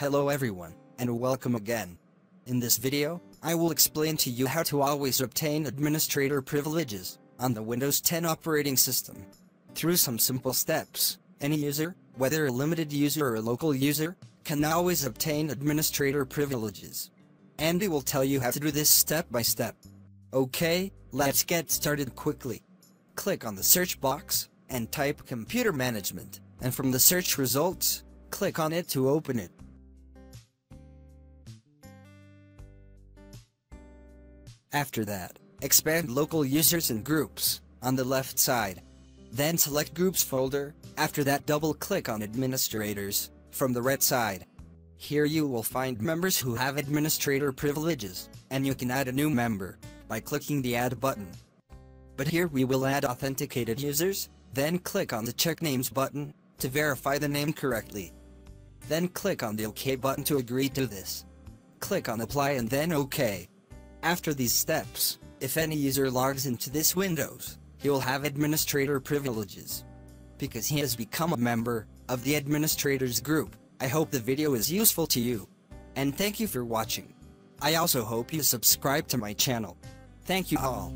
Hello everyone, and welcome again. In this video, I will explain to you how to always obtain administrator privileges on the Windows 10 operating system. Through some simple steps, any user, whether a limited user or a local user, can always obtain administrator privileges. Andy will tell you how to do this step by step. Okay, let's get started quickly. Click on the search box, and type computer management, and from the search results, click on it to open it. After that, expand local users and groups on the left side. Then select groups folder, after that double click on administrators from the right side. Here you will find members who have administrator privileges, and you can add a new member by clicking the add button. But here we will add authenticated users, then click on the check names button to verify the name correctly. Then click on the OK button to agree to this. Click on apply and then OK. After these steps, if any user logs into this Windows, he will have administrator privileges. Because he has become a member of the administrators group, I hope the video is useful to you. And thank you for watching. I also hope you subscribe to my channel. Thank you all.